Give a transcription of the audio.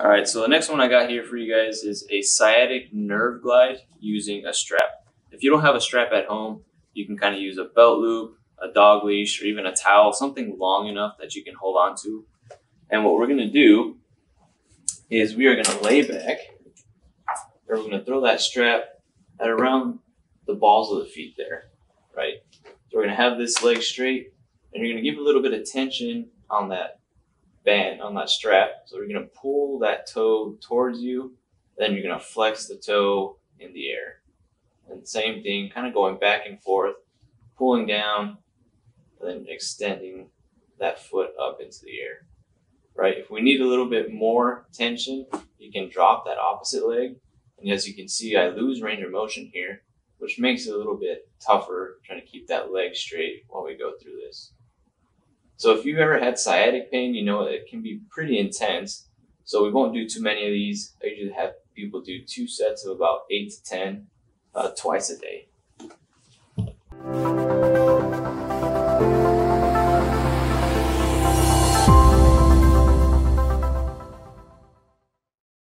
All right, so the next one I got here for you guys is a sciatic nerve glide using a strap. If you don't have a strap at home, you can kind of use a belt loop, a dog leash, or even a towel, something long enough that you can hold on to. And what we're gonna do is we are gonna lay back, or we're gonna throw that strap at around the balls of the feet there, right? So we're gonna have this leg straight, and you're gonna give a little bit of tension on that band, on that strap. So you're gonna pull that toe towards you, then you're gonna flex the toe in the air. And same thing, kind of going back and forth, pulling down, and then extending that foot up into the air. Right? If we need a little bit more tension, you can drop that opposite leg. And as you can see, I lose range of motion here, which makes it a little bit tougher trying to keep that leg straight while we go through this. So if you've ever had sciatic pain, you know it can be pretty intense. So we won't do too many of these. I usually have people do two sets of about eight to 10 uh, twice a day.